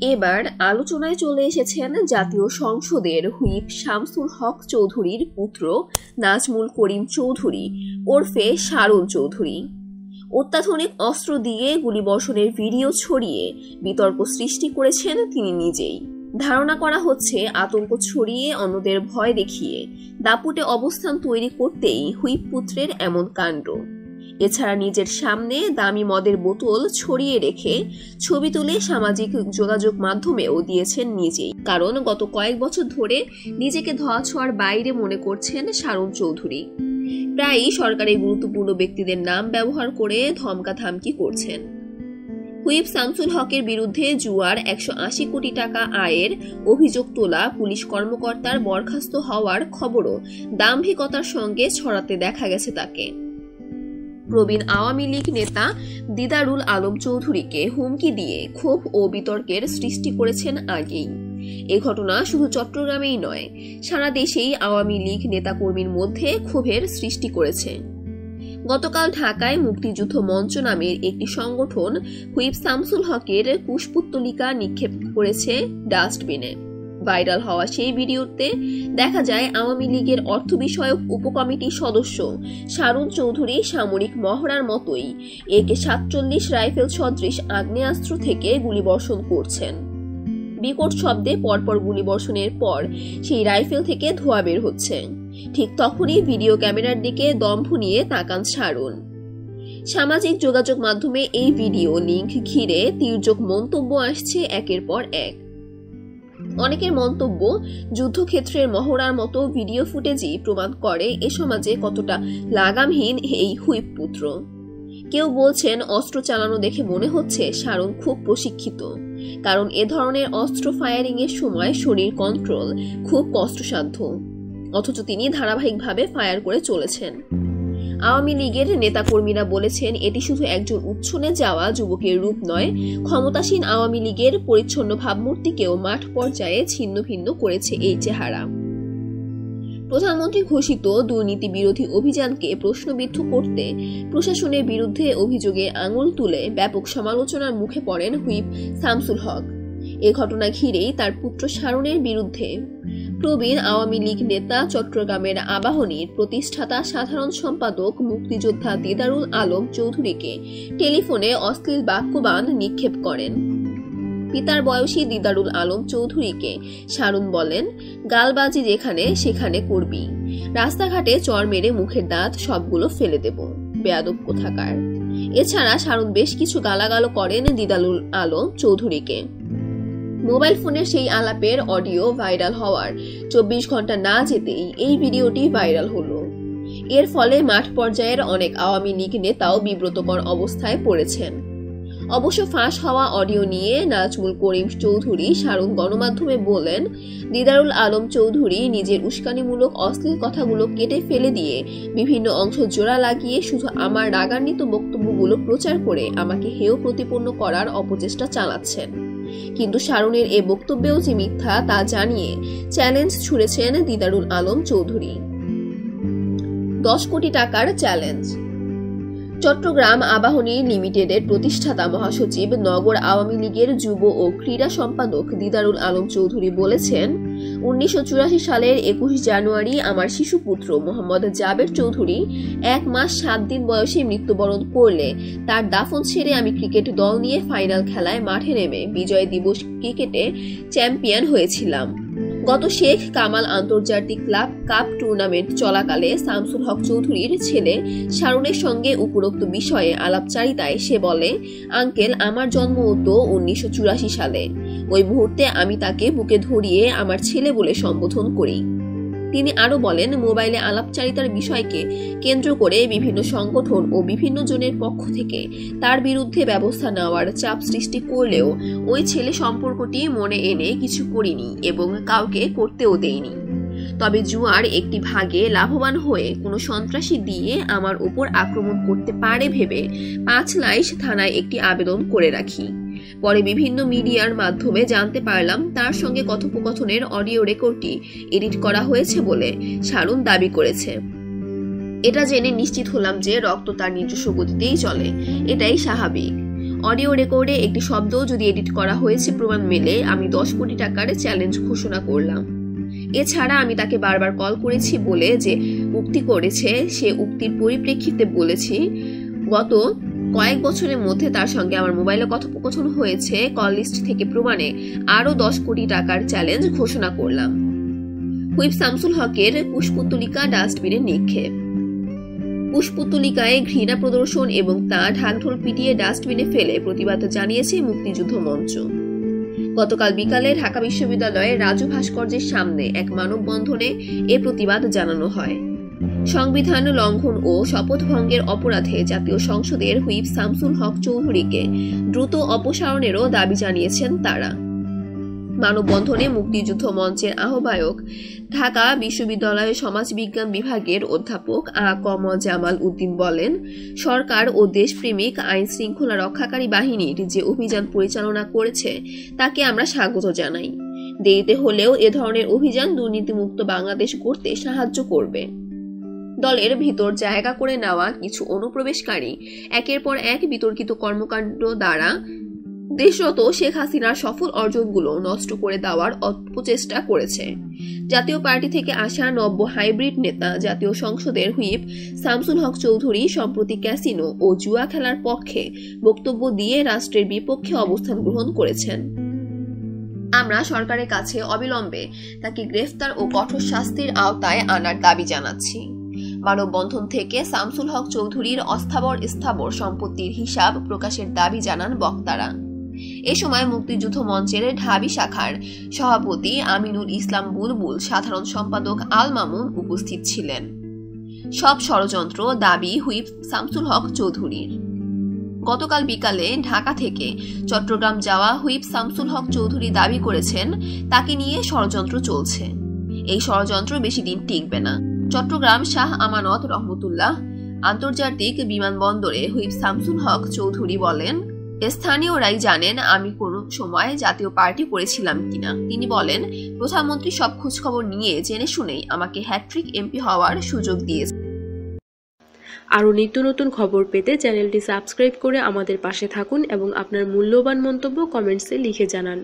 এবার আলোচনায় চলে এসেছেন জাতীয় সংসদের হুইপ শামসুল হক চৌধুরীর পুত্র নাজমুল করিম চৌধুরী ওরফে শারুল চৌধুরী। অত্যাধুনিক অস্ত্র দিয়ে গুলিবর্ষণের ভিডিও ছড়িয়ে বিতর্ক সৃষ্টি করেছেন তিনি নিজেই। ধারণা করা হচ্ছে, আতঙ্ক ছড়িয়ে অন্যদের ভয় দেখিয়ে দাপুটে অবস্থান তৈরি করতেই হুইপ পুত্রের এমন কাণ্ড। এছাড়া নিজের সামনে দামি মদের বোতল ছড়িয়ে রেখে ছবি তুলে সামাজিক যোগাযোগ মাধ্যমেও দিয়েছেন নিজেই। কারণ গত কয়েক বছর ধরে নিজেকে ধোয়া ছোঁয়ার বাইরে মনে করছেন শারুন চৌধুরী। প্রায়ই সরকারি গুরুত্বপূর্ণ ব্যক্তিদের নাম ব্যবহার করে ধমকা ধমকাধামকি করছেন। হুইপ শামসুল হকের বিরুদ্ধে জুয়ার একশো আশি কোটি টাকা আয়ের অভিযোগ তোলা পুলিশ কর্মকর্তার বরখাস্ত হওয়ার খবরও দাম্ভিকতার সঙ্গে ছড়াতে দেখা গেছে তাকে। প্রবীণ আওয়ামী লীগ নেতা দিদারুল আলম চৌধুরীকে হুমকি দিয়ে ক্ষোভ ও বিতর্কের সৃষ্টি করেছেন আগেই। এ ঘটনা শুধু চট্টগ্রামেই নয়, সারা দেশেই আওয়ামী লীগ নেতাকর্মীর মধ্যে ক্ষোভের সৃষ্টি করেছে। গতকাল ঢাকায় মুক্তিযুদ্ধ মঞ্চ নামের একটি সংগঠন হুইপ শামসুল হকের পুষ্পুত্তলিকা নিক্ষেপ করেছে ডাস্টবিনে। ভাইরাল হওয়া সেই ভিডিওতে দেখা যায় আওয়ামী লীগের অর্থ বিষয়ক উপকমিটির সদস্য শারুন চৌধুরী সামরিক মহড়ার মতোই একে সাতচল্লিশ রাইফেল সদৃশ আগ্নেয়াস্ত্র থেকে গুলিবর্ষণ করছেন। বিকট শব্দে পরপর গুলিবর্ষণের পর সেই রাইফেল থেকে ধোঁয়া বের হচ্ছে। ঠিক তখনই ভিডিও ক্যামেরার দিকে দম্ভ নিয়ে তাকান শারুন। সামাজিক যোগাযোগ মাধ্যমে এই ভিডিও লিঙ্ক ঘিরে তির্যক মন্তব্য আসছে একের পর এক। অনেকের মন্তব্য, যুদ্ধক্ষেত্রের মহড়ার মতো ভিডিও ফুটেজই প্রমাণ করে এ সমাজে কতটা লাগামহীন এই হুইপ পুত্র কেউ বলছেন, অস্ত্র চালানো দেখে মনে হচ্ছে সারণ খুব প্রশিক্ষিত। কারণ এ ধরনের অস্ত্র ফায়ারিং এর সময় শরীর কন্ট্রোল খুব কষ্টসাধ্য। অথচ তিনি ধারাবাহিকভাবে ফায়ার করে চলেছেন। আওয়ামী লীগের নেতাকর্মীরা বলেছেন, এটি শুধু একজন উচ্ছনে যাওয়া যুবকের রূপ নয়, ক্ষমতাসীন আওয়ামী লীগের পরিচ্ছন্ন ভাবমূর্তিকেও মাঠ পর্যায়ে ছিন্ন ভিন্ন করেছে এই চেহারা। প্রধানমন্ত্রী ঘোষিত দুর্নীতি বিরোধী অভিযানকে প্রশ্নবিদ্ধ করতে প্রশাসনের বিরুদ্ধে অভিযোগে আঙুল তুলে ব্যাপক সমালোচনার মুখে পড়েন হুইপ শামসুল হক। এ ঘটনা ঘিরেই তার পুত্র সারণের বিরুদ্ধে প্রবীণ আওয়ামী লীগ নেতা চট্টগ্রামের আবাহনীর প্রতিষ্ঠাতা সাধারণ সম্পাদক মুক্তিযোদ্ধা দিদারুল আলম চৌধুরীকে টেলিফোনে অশ্লীল বাক্যবান নিক্ষেপ করেন। পিতার বয়সী দিদারুল আলম চৌধুরীকে সারুন বলেন, গালবাজি যেখানে, সেখানে করবি। রাস্তাঘাটে চর মেরে মুখের দাঁত সবগুলো ফেলে দেব। বেয়াদব কোথাকার। এছাড়া সারুন বেশ কিছু গালাগালো করেন দিদারুল আলম চৌধুরীকে। মোবাইল ফোনে সেই আলাপের অডিও ভাইরাল হওয়ার। চব্বিশ ঘণ্টা না যেতেই এই ভিডিওটি ভাইরাল হলো। এর ফলে মাঠ পর্যায়ের অনেক আওয়ামী লীগ নেতাও বিব্রতকর অবস্থায় পড়েছেন। অবশ্য ফাঁস হওয়া অডিও নিয়ে নাজমুল করিম চৌধুরী সারুন গণমাধ্যমে বলেন, দিদারুল আলম চৌধুরী নিজের উস্কানিমূলক অশ্লীল কথাগুলো কেটে ফেলে দিয়ে বিভিন্ন অংশ জোড়া লাগিয়ে শুধু আমার রাগান্বিত বক্তব্যগুলো প্রচার করে আমাকে হেয় প্রতিপন্ন করার অপচেষ্টা চালাচ্ছেন। কিন্তু শারুনের এ বক্তব্যেও যে মিথ্যা, তা জানিয়ে চ্যালেঞ্জ ছুড়েছেন দিদারুল আলম চৌধুরী। দশ কোটি টাকার চ্যালেঞ্জ। চট্টগ্রাম আবাহনী লিমিটেডের প্রতিষ্ঠাতা মহাসচিব নগর আওয়ামী লীগের যুব ও ক্রীড়া সম্পাদক দিদারুল আলম চৌধুরী বলেছেন, উনিশশো চুরাশি সালের একুশ জানুয়ারি আমার শিশুপুত্র মোহাম্মদ জাবের চৌধুরী এক মাস সাত দিন বয়সে মৃত্যুবরণ করলে, তার দাফন ছেড়ে আমি ক্রিকেট দল নিয়ে ফাইনাল খেলায় মাঠে নেমে বিজয় দিবস ক্রিকেটে চ্যাম্পিয়ন হয়েছিলাম। গত শেখ কামাল আন্তর্জাতিক ক্লাব কাপ টুর্নামেন্ট চলাকালে শামসুল হক চৌধুরীর ছেলে শারুনের সঙ্গে উপরোক্ত বিষয়ে আলাপচারিতায় সে বলে, আঙ্কেল, আমার জন্ম হতো উনিশশো সালে। ওই মুহূর্তে আমি তাকে বুকে ধরিয়ে আমার ছেলে বলে সম্বোধন করি। তিনি আরও বলেন, মোবাইলে আলাপচারিতার বিষয়কে কেন্দ্র করে বিভিন্ন সংগঠন ও বিভিন্ন জনের পক্ষ থেকে তার বিরুদ্ধে ব্যবস্থা নেওয়ার চাপ সৃষ্টি করলেও ওই ছেলে সম্পর্কটি মনে এনে কিছু করিনি এবং কাউকে করতেও দেয়নি। তবে জুয়ার একটি ভাগে লাভবান হয়ে কোনো সন্ত্রাসী দিয়ে আমার উপর আক্রমণ করতে পারে ভেবে পাঁচ লাইশ থানায় একটি আবেদন করে রাখি। পরে বিভিন্ন মিডিয়ার মাধ্যমে জানতে পারলাম তার সঙ্গে কথোপকথনের অডিও রেকর্ডটি এডিট করা হয়েছে বলে শারুন দাবি করেছে। এটা জেনে নিশ্চিত হলাম যে রক্ত তার নিজস্ব গতিতেই চলে। এটাই স্বাভাবিক। অডিও রেকর্ডে একটি শব্দ যদি এডিট করা হয়েছে প্রমাণ মেলে, আমি দশ কোটি টাকার চ্যালেঞ্জ ঘোষণা করলাম। এছাড়া আমি তাকে বারবার কল করেছি বলে যে উক্তি করেছে, সে উক্তির পরিপ্রেক্ষিতে বলেছি, গত কয়েক বছরের মধ্যে তার সঙ্গে আমার মোবাইলে কথোপকথন হয়েছে কল লিস্ট থেকে প্রমাণে আরও দশ কোটি টাকার চ্যালেঞ্জ ঘোষণা করলাম। হুইপ শামসুল হকের পুষ্পতুলিকা ডাস্টবিনে নিক্ষেপ। পুষ্পতুলিকায় ঘৃণা প্রদর্শন এবং তা ঢাকঢোল পিটিয়ে ডাস্টবিনে ফেলে প্রতিবাদ জানিয়েছে মুক্তিযুদ্ধ মঞ্চ। গতকাল বিকালে ঢাকা বিশ্ববিদ্যালয়ের রাজু ভাস্কর্যের সামনে এক মানববন্ধনে এ প্রতিবাদ জানানো হয়। সংবিধান লঙ্ঘন ও শপথ ভঙ্গের অপরাধে জাতীয় সংসদের হুইপ শামসুল হক চৌধুরীকে দ্রুত অপসারণেরও দাবি জানিয়েছেন তারা। মানববন্ধনে মুক্তিযুদ্ধ মঞ্চের আহ্বায়ক ঢাকা বিশ্ববিদ্যালয়ের সমাজবিজ্ঞান বিভাগের অধ্যাপক আ. কম জামাল উদ্দিন বলেন, সরকার ও দেশপ্রেমিক আইন শৃঙ্খলা রক্ষাকারী বাহিনীর যে অভিযান পরিচালনা করেছে, তাকে আমরা স্বাগত জানাই। দেরিতে হলেও এ ধরনের অভিযান দুর্নীতিমুক্ত বাংলাদেশ গড়তে সাহায্য করবে। দলের ভিতর জায়গা করে নেওয়া কিছু অনুপ্রবেশকারী একের পর এক বিতর্কিত কর্মকাণ্ড দ্বারা দেশরত শেখ হাসিনার সফল অর্জনগুলো নষ্ট করে দেওয়ার অপচেষ্টা করেছে। জাতীয় পার্টি থেকে আসা নব্য হাইব্রিড নেতা, জাতীয় সংসদের হুইপ শামসুল হক চৌধুরী সম্প্রতি ক্যাসিনো ও জুয়া খেলার পক্ষে বক্তব্য দিয়ে রাষ্ট্রের বিপক্ষে অবস্থান গ্রহণ করেছেন। আমরা সরকারের কাছে অবিলম্বে তাকে গ্রেফতার ও কঠোর শাস্তির আওতায় আনার দাবি জানাচ্ছি। মানববন্ধন থেকে শামসুল হক চৌধুরীর অস্থাবর স্থাবর সম্পত্তির হিসাব প্রকাশের দাবি জানান বক্তারা। এ সময় মুক্তিযুদ্ধ মঞ্চের ঢাবি শাখার সভাপতি আমিনুল ইসলাম বুলবুল সাধারণ সম্পাদক আল মামুন উপস্থিত ছিলেন। সব ষড়যন্ত্র দাবি হুইপ শামসুল হক চৌধুরীর। গতকাল বিকালে ঢাকা থেকে চট্টগ্রাম যাওয়া হুইপ শামসুল হক চৌধুরী দাবি করেছেন, তাকে নিয়ে ষড়যন্ত্র চলছে। এই ষড়যন্ত্র বেশি দিন টিকবে না। চট্টগ্রাম শাহ আমানত রহমতুল্লাহ আন্তর্জাতিক বিমানবন্দরে হুইপ শামসুল হক চৌধুরী বলেন, স্থানীয়রাই জানেন আমি কোনো সময় জাতীয় পার্টি করেছিলাম কিনা। তিনি বলেন, প্রধানমন্ত্রী সব খোঁজখবর নিয়ে জেনে শুনেই আমাকে হ্যাট্রিক এমপি হওয়ার সুযোগ দিয়েছে। আরও নিত্য নতুন খবর পেতে চ্যানেলটি সাবস্ক্রাইব করে আমাদের পাশে থাকুন এবং আপনার মূল্যবান মন্তব্য কমেন্টসে লিখে জানান।